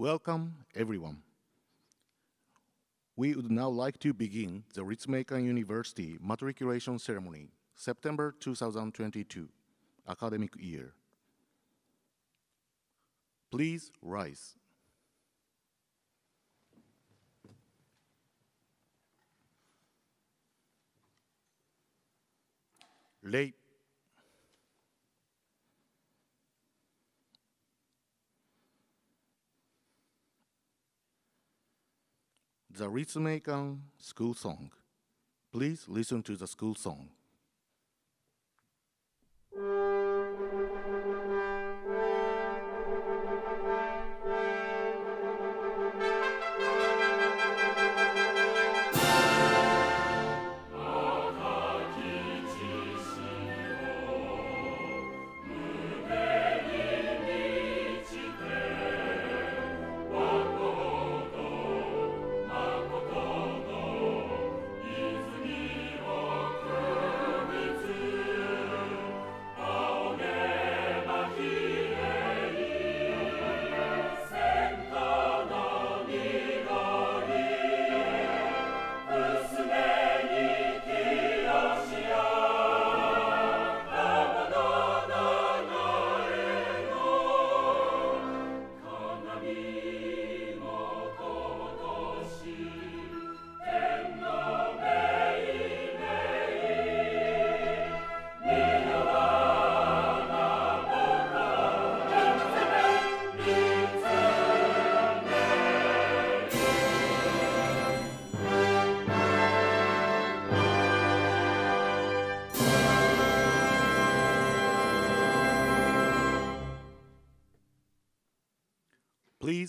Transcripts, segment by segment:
Welcome, everyone. We would now like to begin the Ritsumeikan University Matriculation Ceremony, September 2022 academic year. Please rise. Late the Ritsumeikan school song. Please listen to the school song.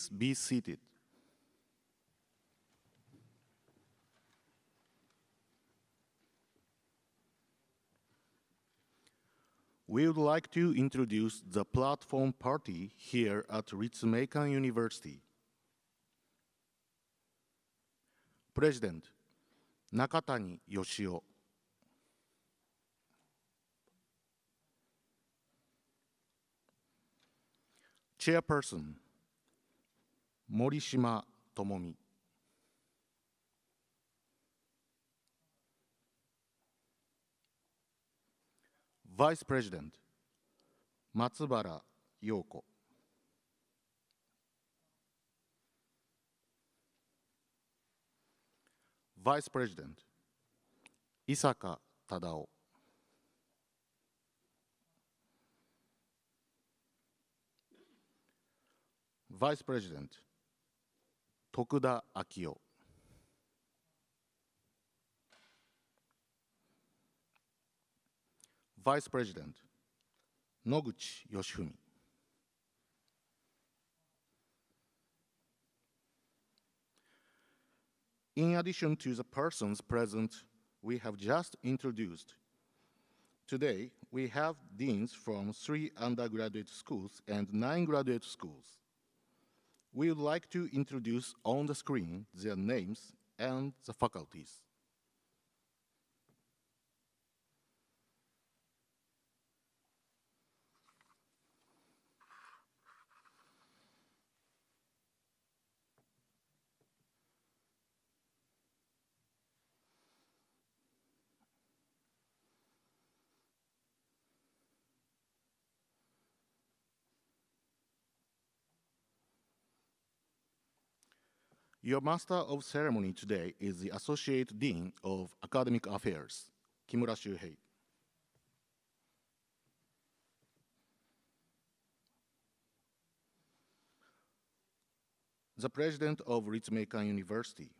Please be seated. We would like to introduce the platform party here at Ritsumeikan University. President Nakatani Yoshio. Chairperson 森島智美。バイスプレジデント松原陽子。バイスプレジデント伊坂忠夫 Vice President 徳田昭夫バイスプレジデント野口義文 In addition to the persons present we have just introduced, today we have deans from three undergraduate schools and nine graduate schools. We would like to introduce on the screen their names and the faculties. Your Master of Ceremony today is the Associate Dean of Academic Affairs, Kimura Shuhei. The President of Ritsumeikan University,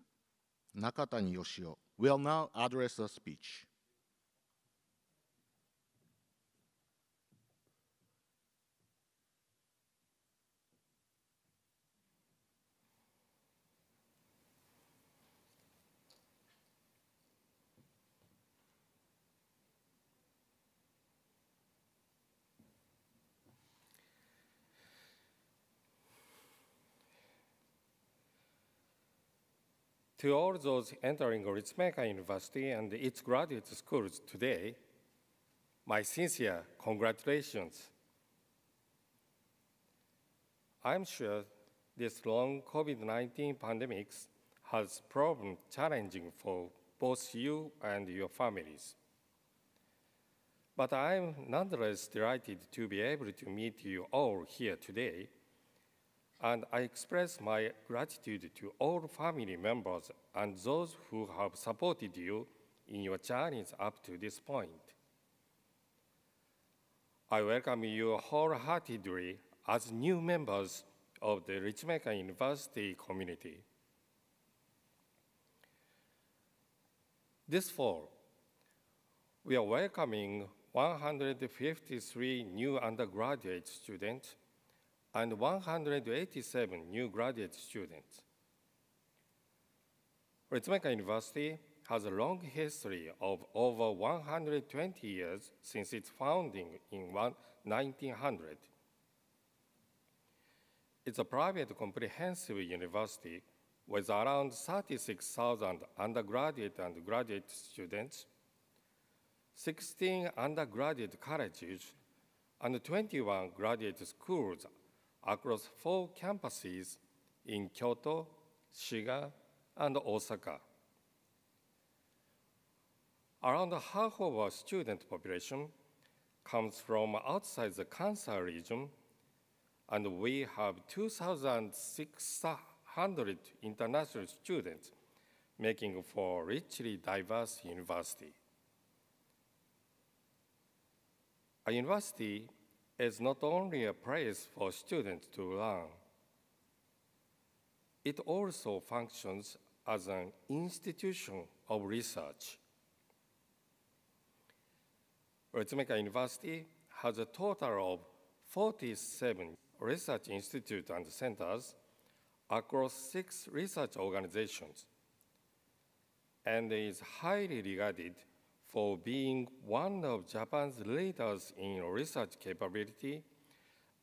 Nakatani Yoshio, will now address a speech. To all those entering Ritsumeikan University and its graduate schools today, my sincere congratulations. I'm sure this long COVID-19 pandemic has proven challenging for both you and your families. But I'm nonetheless delighted to be able to meet you all here today, and I express my gratitude to all family members and those who have supported you in your journeys up to this point. I welcome you wholeheartedly as new members of the Ritsumeikan University community. This fall, we are welcoming 153 new undergraduate students and 187 new graduate students. Ritsumeikan University has a long history of over 120 years since its founding in 1900. It's a private comprehensive university with around 36,000 undergraduate and graduate students, 16 undergraduate colleges, and 21 graduate schools across four campuses in Kyoto, Shiga, and Osaka. Around half of our student population comes from outside the Kansai region, and we have 2,600 international students, making for a richly diverse university. A university is not only a place for students to learn, it also functions as an institution of research. Ritsumeikan University has a total of 47 research institutes and centers across six research organizations and is highly regarded for being one of Japan's leaders in research capability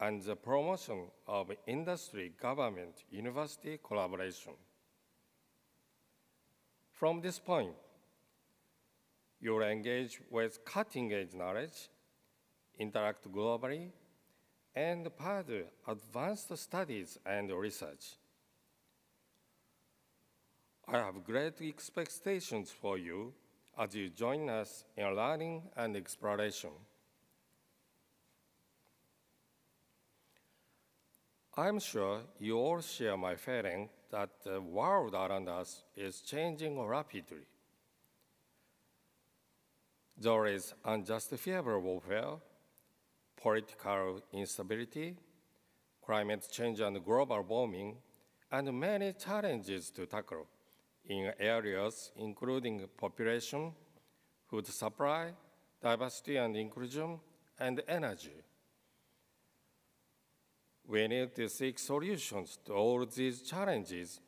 and the promotion of industry government university collaboration. From this point, you'll engage with cutting edge knowledge, interact globally, and further advanced studies and research. I have great expectations for you as you join us in learning and exploration. I'm sure you all share my feeling that the world around us is changing rapidly. There is unjustifiable warfare, political instability, climate change and global warming, and many challenges to tackle in areas including population, food supply, diversity and inclusion, and energy. We need to seek solutions to all these challenges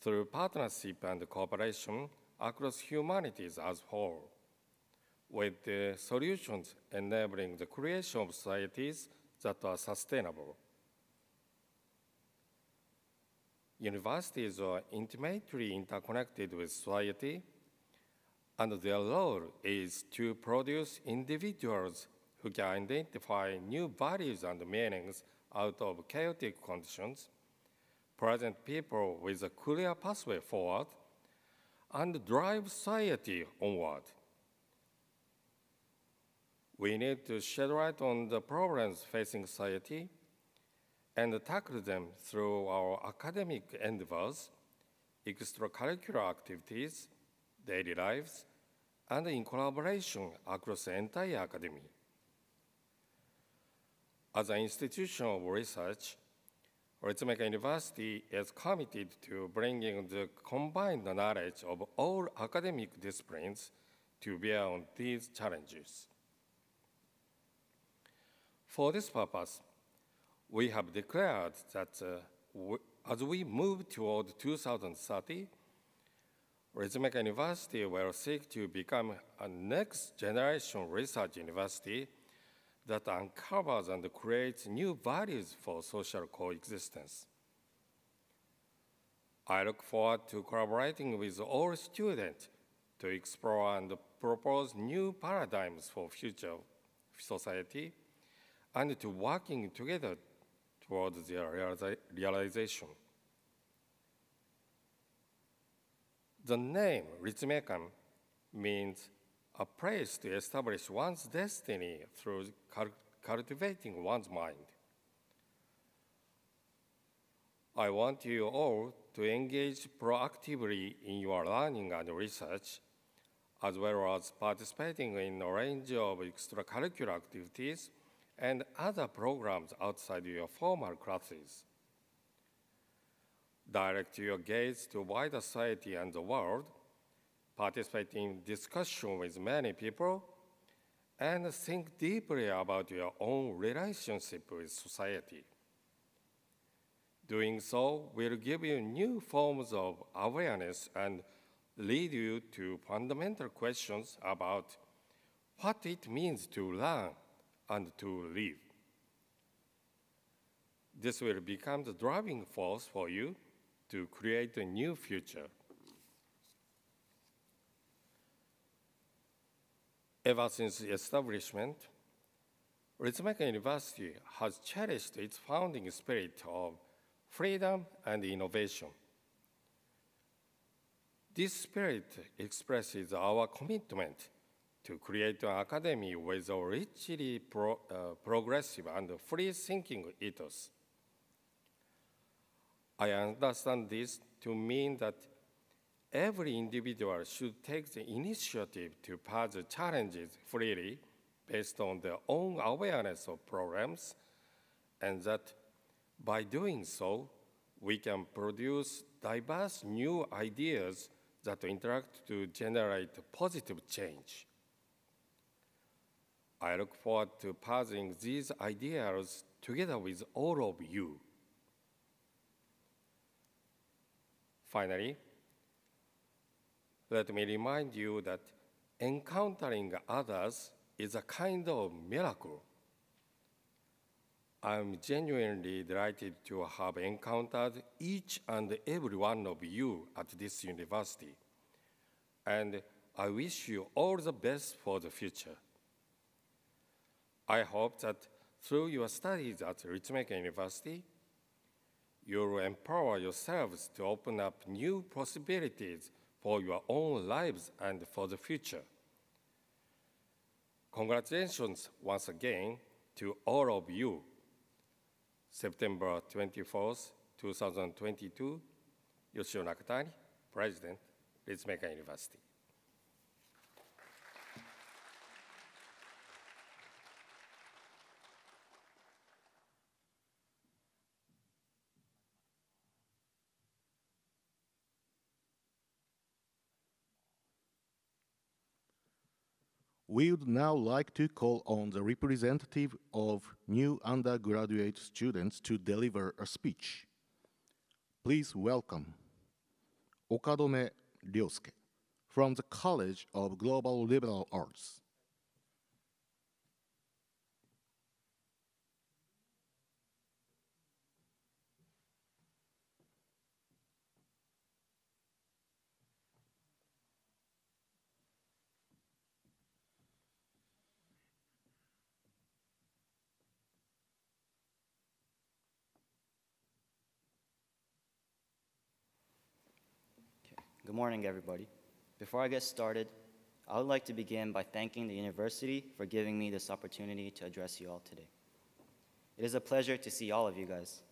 through partnership and cooperation across humanities as a whole with the solutions enabling the creation of societies that are sustainable. Universities are uh, intimately interconnected with society, and their role is to produce individuals who can identify new values and meanings out of chaotic conditions, present people with a clear pathway forward, and drive society onward. We need to shed light on the problems facing society and tackle them through our academic endeavors, extracurricular activities, daily lives, and in collaboration across the entire academy. As an institution of research, Ritsumeikan University is committed to bringing the combined knowledge of all academic disciplines to bear on these challenges. For this purpose, we have declared that uh, as we move toward 2030, Ritsumeikan University will seek to become a next generation research university that uncovers and creates new values for social coexistence. I look forward to collaborating with all students to explore and propose new paradigms for future society and to working together towards their realization. The name Ritsumeikan means a place to establish one's destiny through cultivating one's mind. I want you all to engage proactively in your learning and research, as well as participating in a range of extracurricular activities and other programs outside your formal classes. Direct your gaze to wider society and the world, participate in discussion with many people, and think deeply about your own relationship with society. Doing so will give you new forms of awareness and lead you to fundamental questions about what it means to learn and to live. This will become the driving force for you to create a new future. Ever since establishment, Ritsumeikan University has cherished its founding spirit of freedom and innovation. This spirit expresses our commitment to create an academy with a richly pro, uh, progressive and free-thinking ethos. I understand this to mean that every individual should take the initiative to pass the challenges freely based on their own awareness of problems, and that by doing so, we can produce diverse new ideas that interact to generate positive change. I look forward to passing these ideas together with all of you. Finally, let me remind you that encountering others is a kind of miracle. I'm genuinely delighted to have encountered each and every one of you at this university, and I wish you all the best for the future. I hope that through your studies at Ritsumeikan University, you will empower yourselves to open up new possibilities for your own lives and for the future. Congratulations once again to all of you. September 24th, 2022, Yoshio Nakatani, President, Ritsumeikan University. We would now like to call on the representative of new undergraduate students to deliver a speech. Please welcome Okadome Ryosuke from the College of Global Liberal Arts. Good morning, everybody. Before I get started, I would like to begin by thanking the university for giving me this opportunity to address you all today. It is a pleasure to see all of you guys.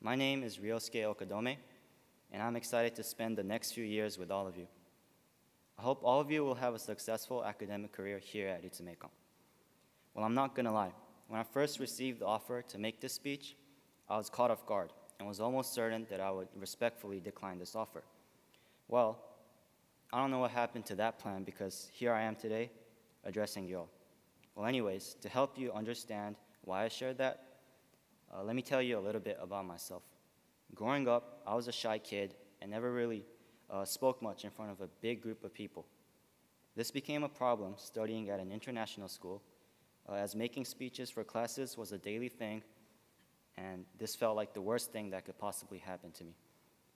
My name is Ryosuke Okadome, and I'm excited to spend the next few years with all of you. I hope all of you will have a successful academic career here at Ritsumeikan. Well, I'm not gonna lie. When I first received the offer to make this speech, I was caught off guard and was almost certain that I would respectfully decline this offer. Well, I don't know what happened to that plan because here I am today addressing you all. Well, anyways, to help you understand why I shared that, uh, let me tell you a little bit about myself. Growing up, I was a shy kid and never really uh, spoke much in front of a big group of people. This became a problem studying at an international school, uh, as making speeches for classes was a daily thing, and this felt like the worst thing that could possibly happen to me.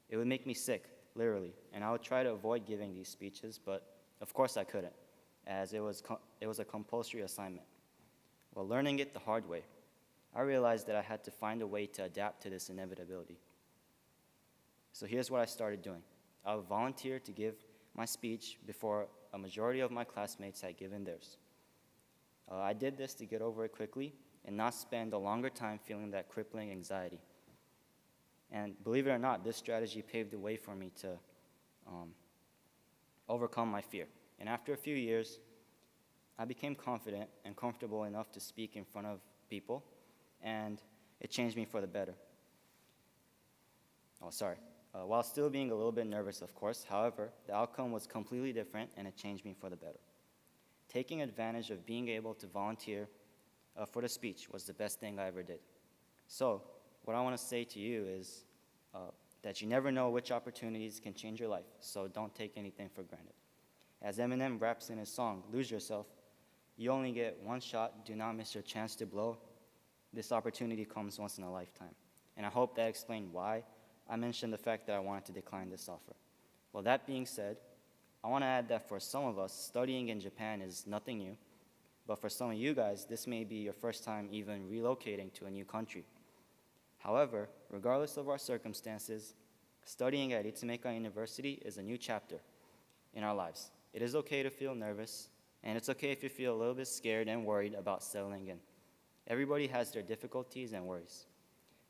It would make me sick literally. And I would try to avoid giving these speeches, but of course I couldn't, as it was, it was a compulsory assignment. While learning it the hard way, I realized that I had to find a way to adapt to this inevitability. So here's what I started doing I would volunteer to give my speech before a majority of my classmates had given theirs. Uh, I did this to get over it quickly and not spend a longer time feeling that crippling anxiety. And believe it or not, this strategy paved the way for me to um, overcome my fear. And after a few years, I became confident and comfortable enough to speak in front of people, and it changed me for the better. Oh, sorry. Uh, while still being a little bit nervous, of course, however, the outcome was completely different and it changed me for the better. Taking advantage of being able to volunteer uh, for the speech was the best thing I ever did. So, what I want to say to you is uh, that you never know which opportunities can change your life, so don't take anything for granted. As Eminem raps in his song, Lose Yourself, you only get one shot, do not miss your chance to blow. This opportunity comes once in a lifetime. And I hope that explained why I mentioned the fact that I wanted to decline this offer. Well, that being said, I want to add that for some of us, studying in Japan is nothing new. But for some of you guys, this may be your first time even relocating to a new country. However, regardless of our circumstances, studying at Ritsumeikan University is a new chapter in our lives. It is okay to feel nervous, and it's okay if you feel a little bit scared and worried about settling in. Everybody has their difficulties and worries.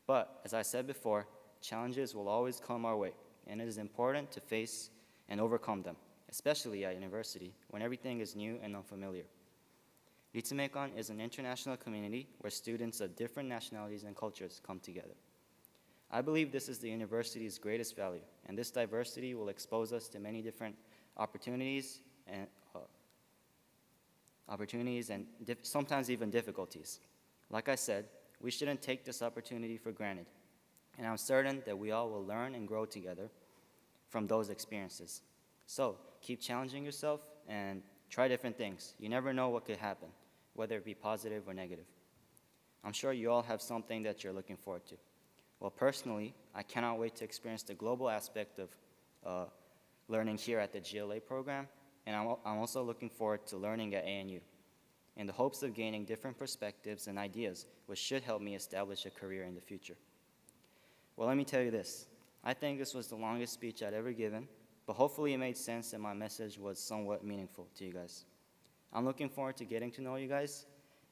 But as I said before, challenges will always come our way, and it is important to face and overcome them, especially at university when everything is new and unfamiliar. Ritsumeikan is an international community where students of different nationalities and cultures come together. I believe this is the university's greatest value, and this diversity will expose us to many different opportunities and uh, opportunities and sometimes even difficulties. Like I said, we shouldn't take this opportunity for granted, and I'm certain that we all will learn and grow together from those experiences. So keep challenging yourself and try different things. You never know what could happen whether it be positive or negative. I'm sure you all have something that you're looking forward to. Well, personally, I cannot wait to experience the global aspect of uh, learning here at the GLA program, and I'm, I'm also looking forward to learning at ANU in the hopes of gaining different perspectives and ideas, which should help me establish a career in the future. Well, let me tell you this. I think this was the longest speech I'd ever given, but hopefully it made sense and my message was somewhat meaningful to you guys. I'm looking forward to getting to know you guys,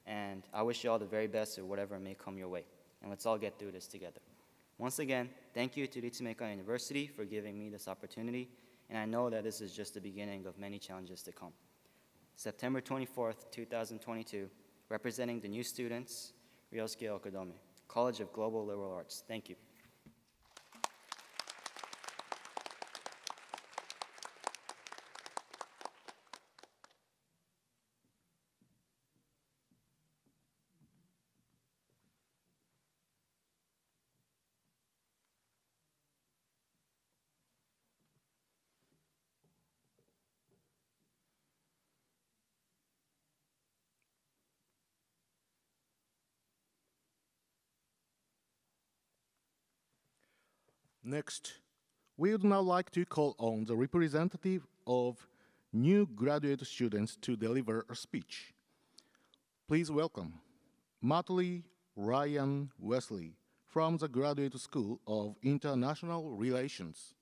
and I wish you all the very best or whatever may come your way. And let's all get through this together. Once again, thank you to Ritsumeikan University for giving me this opportunity, and I know that this is just the beginning of many challenges to come. September 24th, 2022, representing the new students, Ryosuke Okadome, College of Global Liberal Arts. Thank you. Next, we would now like to call on the representative of new graduate students to deliver a speech. Please welcome Martelli Ryan Wesley from the Graduate School of International Relations.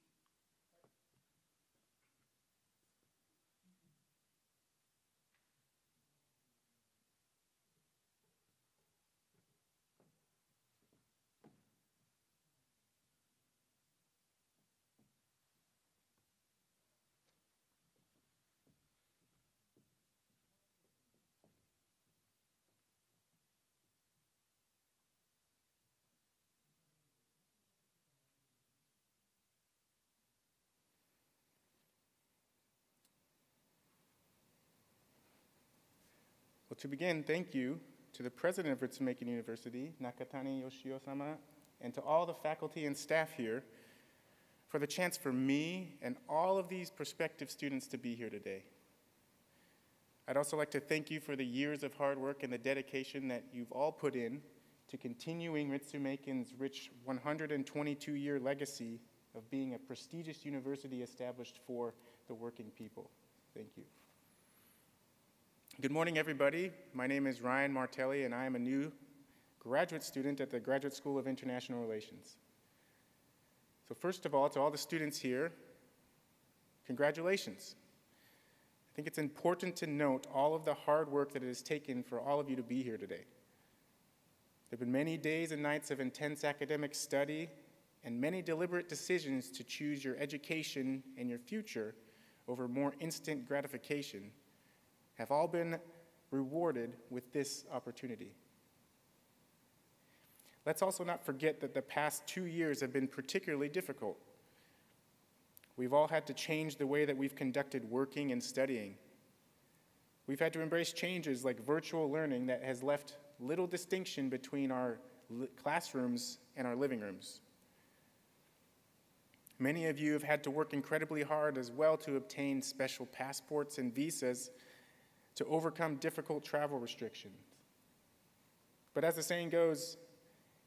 To begin, thank you to the president of Ritsumeikan University, Nakatani Yoshio-sama, and to all the faculty and staff here for the chance for me and all of these prospective students to be here today. I'd also like to thank you for the years of hard work and the dedication that you've all put in to continuing Ritsumeikan's rich 122-year legacy of being a prestigious university established for the working people. Thank you. Good morning, everybody. My name is Ryan Martelli, and I am a new graduate student at the Graduate School of International Relations. So first of all, to all the students here, congratulations. I think it's important to note all of the hard work that it has taken for all of you to be here today. There have been many days and nights of intense academic study and many deliberate decisions to choose your education and your future over more instant gratification have all been rewarded with this opportunity. Let's also not forget that the past two years have been particularly difficult. We've all had to change the way that we've conducted working and studying. We've had to embrace changes like virtual learning that has left little distinction between our classrooms and our living rooms. Many of you have had to work incredibly hard as well to obtain special passports and visas to overcome difficult travel restrictions. But as the saying goes,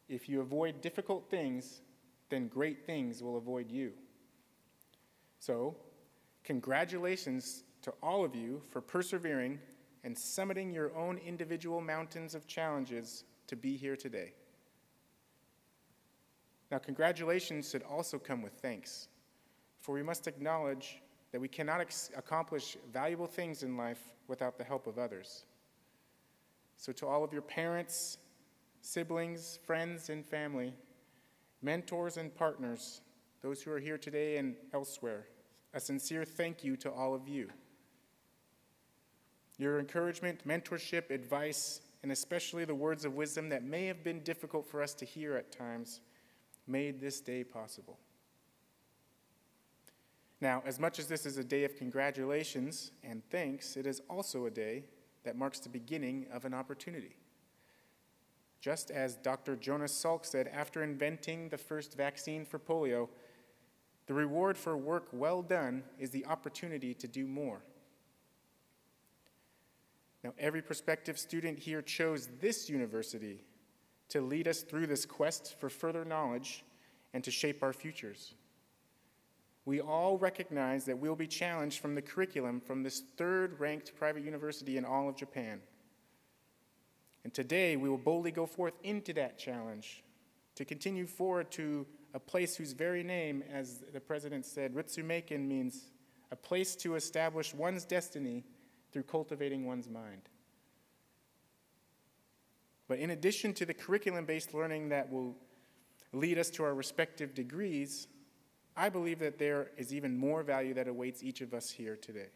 if you avoid difficult things, then great things will avoid you. So, congratulations to all of you for persevering and summiting your own individual mountains of challenges to be here today. Now, congratulations should also come with thanks, for we must acknowledge that we cannot accomplish valuable things in life without the help of others. So, to all of your parents, siblings, friends, and family, mentors, and partners, those who are here today and elsewhere, a sincere thank you to all of you. Your encouragement, mentorship, advice, and especially the words of wisdom that may have been difficult for us to hear at times made this day possible. Now, as much as this is a day of congratulations and thanks, it is also a day that marks the beginning of an opportunity. Just as Dr. Jonas Salk said after inventing the first vaccine for polio, the reward for work well done is the opportunity to do more. Now, every prospective student here chose this university to lead us through this quest for further knowledge and to shape our futures. We all recognize that we'll be challenged from the curriculum from this third ranked private university in all of Japan. And today we will boldly go forth into that challenge to continue forward to a place whose very name, as the president said, Ritsumeikan means a place to establish one's destiny through cultivating one's mind. But in addition to the curriculum based learning that will lead us to our respective degrees, I believe that there is even more value that awaits each of us here today.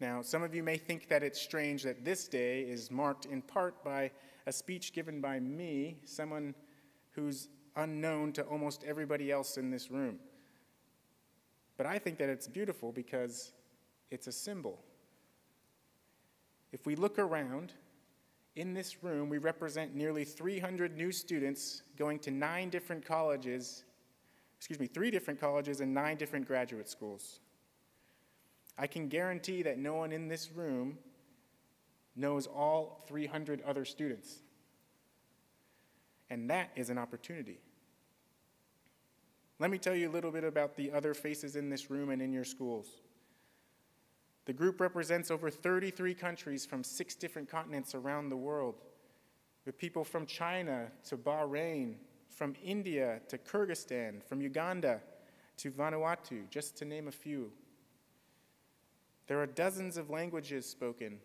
Now, some of you may think that it's strange that this day is marked in part by a speech given by me, someone who's unknown to almost everybody else in this room. But I think that it's beautiful because it's a symbol. If we look around, in this room, we represent nearly 300 new students going to nine different colleges, excuse me, three different colleges and nine different graduate schools. I can guarantee that no one in this room knows all 300 other students. And that is an opportunity. Let me tell you a little bit about the other faces in this room and in your schools. The group represents over 33 countries from six different continents around the world, with people from China to Bahrain, from India to Kyrgyzstan, from Uganda to Vanuatu, just to name a few. There are dozens of languages spoken.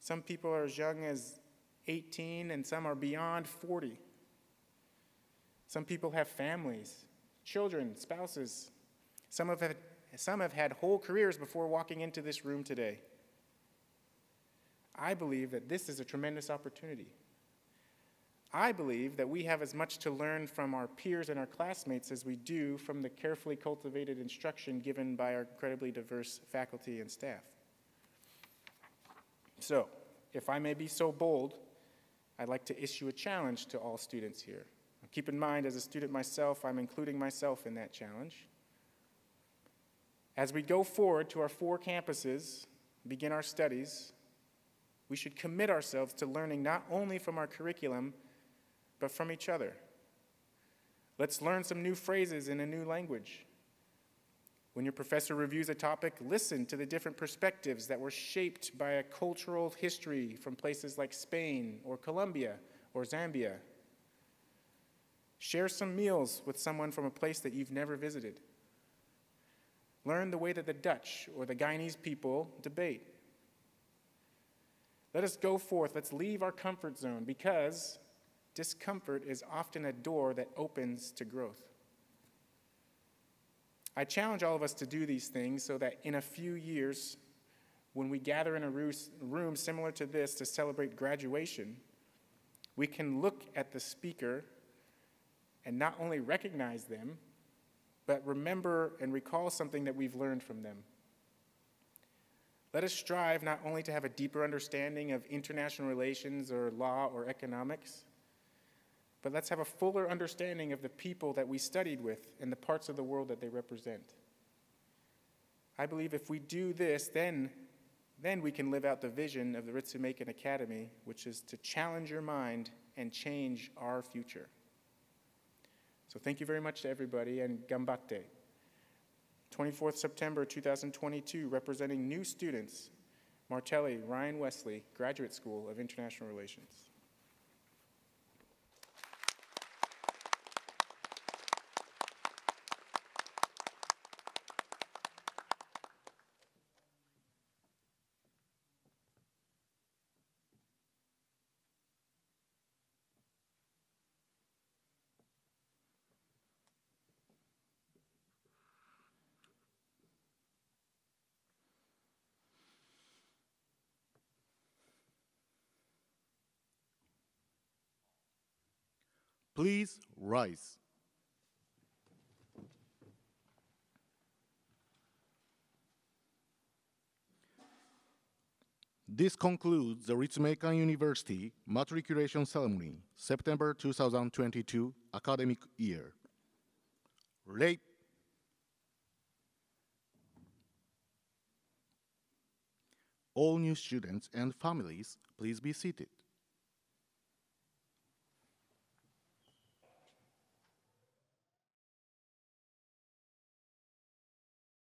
Some people are as young as 18, and some are beyond 40. Some people have families, children, spouses. Some have had some have had whole careers before walking into this room today. I believe that this is a tremendous opportunity. I believe that we have as much to learn from our peers and our classmates as we do from the carefully cultivated instruction given by our incredibly diverse faculty and staff. So, if I may be so bold, I'd like to issue a challenge to all students here. Keep in mind, as a student myself, I'm including myself in that challenge. As we go forward to our four campuses, begin our studies, we should commit ourselves to learning not only from our curriculum, but from each other. Let's learn some new phrases in a new language. When your professor reviews a topic, listen to the different perspectives that were shaped by a cultural history from places like Spain or Colombia or Zambia. Share some meals with someone from a place that you've never visited. Learn the way that the Dutch or the Guyanese people debate. Let us go forth, let's leave our comfort zone because discomfort is often a door that opens to growth. I challenge all of us to do these things so that in a few years, when we gather in a room similar to this to celebrate graduation, we can look at the speaker and not only recognize them, but remember and recall something that we've learned from them. Let us strive not only to have a deeper understanding of international relations or law or economics, but let's have a fuller understanding of the people that we studied with and the parts of the world that they represent. I believe if we do this, then then we can live out the vision of the Ritsumeikan Academy, which is to challenge your mind and change our future. So thank you very much to everybody and gambatte. 24th September 2022, representing new students, Martelli Ryan Wesley, Graduate School of International Relations. Please rise. This concludes the Ritsumeikan University Matriculation Ceremony, September 2022 academic year. Late. All new students and families, please be seated.